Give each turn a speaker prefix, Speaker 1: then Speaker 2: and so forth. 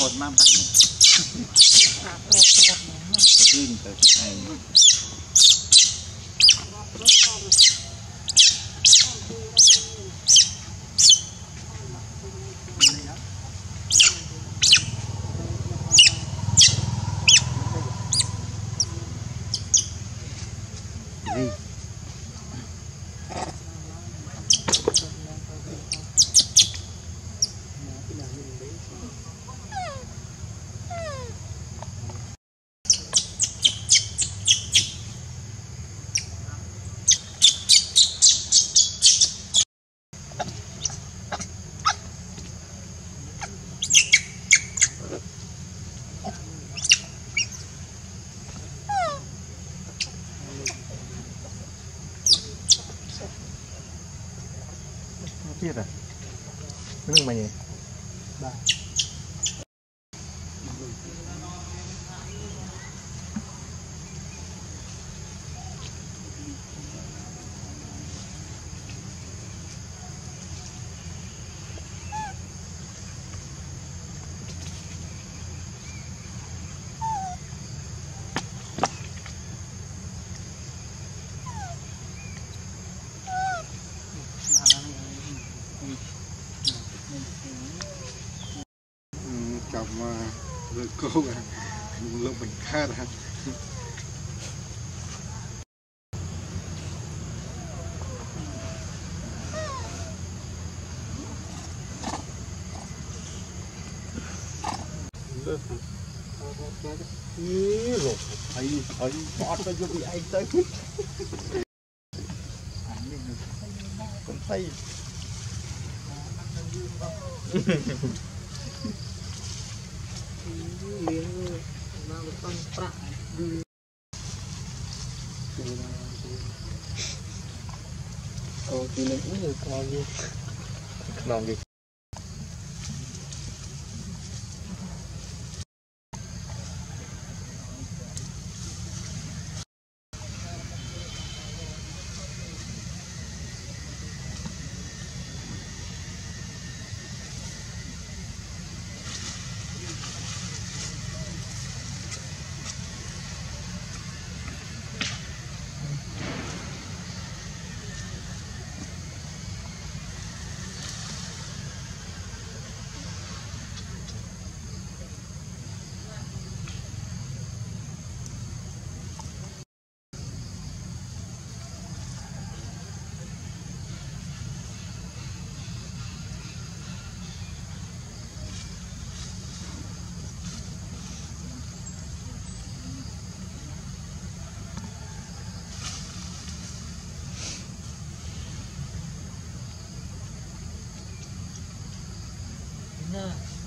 Speaker 1: โคนมากไปโคตรโคตรเนี่ยลื่นเกิดไง thiệt à nước này mày nhỉ cầm uh, cô uh, lúc mình khá là Ý rồi, thấy, thấy, bọt ra cho bị anh tới Anh thấy លៀងមកបង់ប្រាក់អូទីនេះគឺខ្លោយខ្លោយ No.